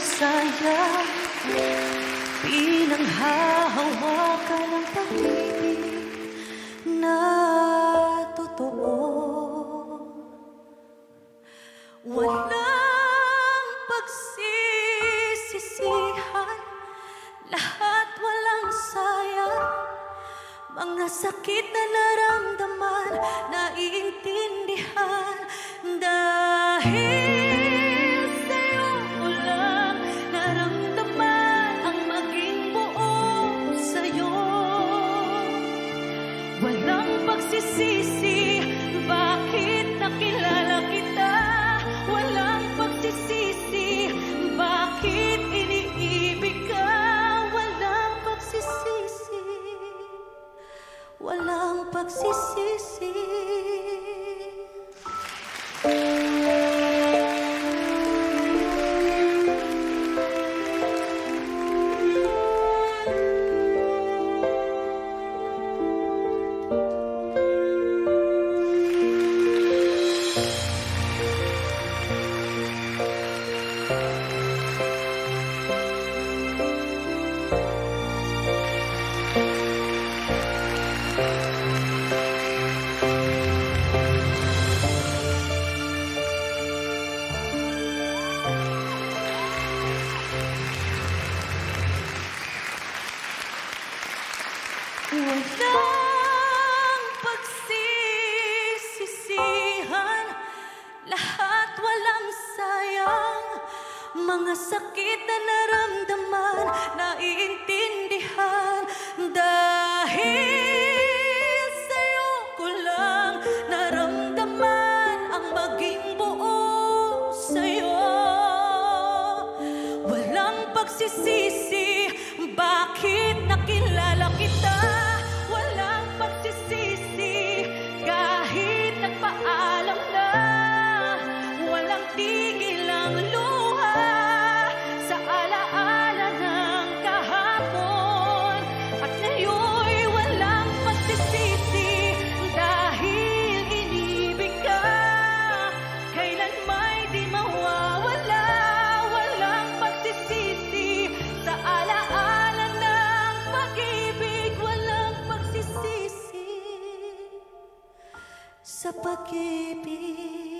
saya. Pinanghahawakan ng pag-ibig na totoo. Walang pagsisisihan. Lahat walang sayang Mga sakit na naramdaman Naiintindihan. Dahil pagsisisi. Bakit nakilala kita? Walang pagsisisi. Bakit iniibig ka? Walang pagsisisi. Walang pagsisisi Walang pagsisisihan Lahat walang sayang. Mga sakit na naramdaman Naiintindihan. Dahil sa'yo ko lang Naramdaman ang maging buo sa'yo. Walang pagsisisi Bakit nakilala kita pagsisisi Sa pag-ibig